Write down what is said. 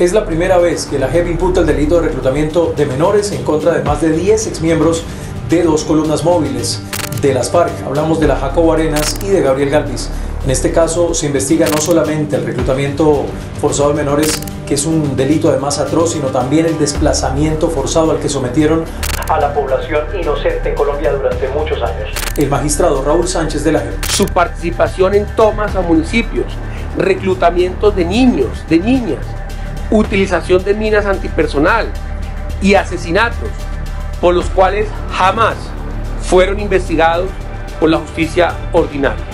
Es la primera vez que la JEP imputa el delito de reclutamiento de menores en contra de más de 10 exmiembros de dos columnas móviles de las FARC. Hablamos de la Jacobo Arenas y de Gabriel Galvis. En este caso se investiga no solamente el reclutamiento forzado de menores, que es un delito además atroz, sino también el desplazamiento forzado al que sometieron a la población inocente en Colombia durante muchos años. El magistrado Raúl Sánchez de la JEP. Su participación en tomas a municipios, reclutamientos de niños, de niñas, utilización de minas antipersonal y asesinatos por los cuales jamás fueron investigados por la justicia ordinaria.